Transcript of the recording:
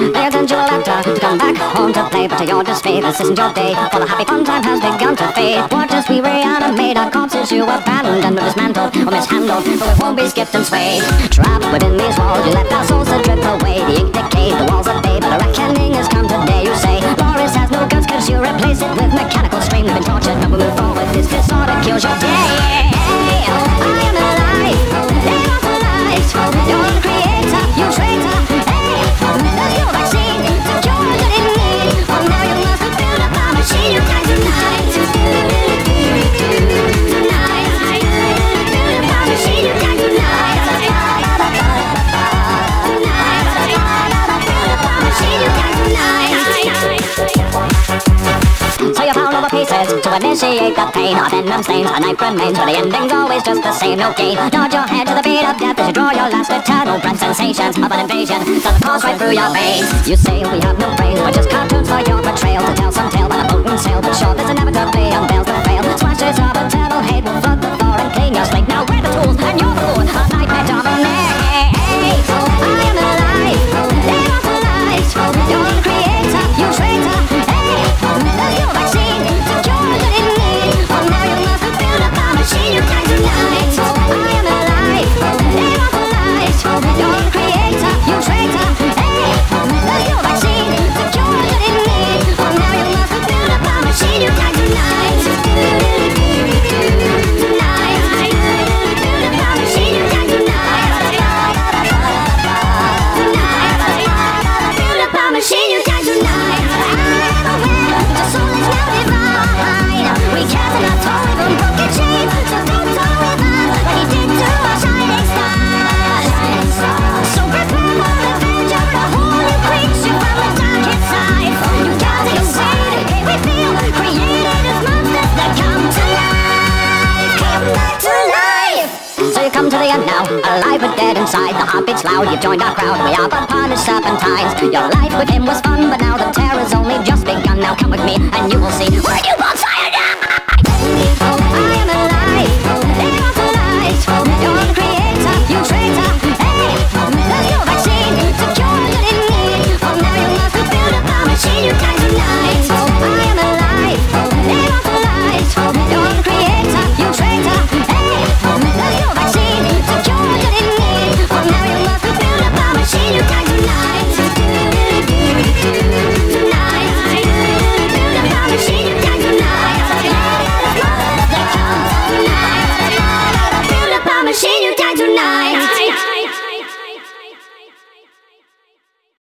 They attend you a letter to come back home to play, but to your dismay, this isn't your day. For the happy fun time has begun to fade. Watch as we reanimate our corpses you abandoned dismantled or mishandled, but we won't be skipped and swayed. Trapped within these walls, you left our souls to drift away. The ink decayed, the walls are bay, but a reckoning has come today. You say Boris has no guts, cause you replace it with mechanical strain. We've been tortured, but we move forward. This disorder kills your day. Pieces to initiate the pain Our venom stains, our knife remains But the ending's always just the same, no gain. Nod your head to the beat of death As you draw your last eternal breath Sensations of an invasion. Doesn't course right through your veins. You say inside The heartbeat's loud, you've joined our crowd We are but punished serpentines. Your life with him was fun But now the terror's only just begun. Now come with me and you will see Where you belong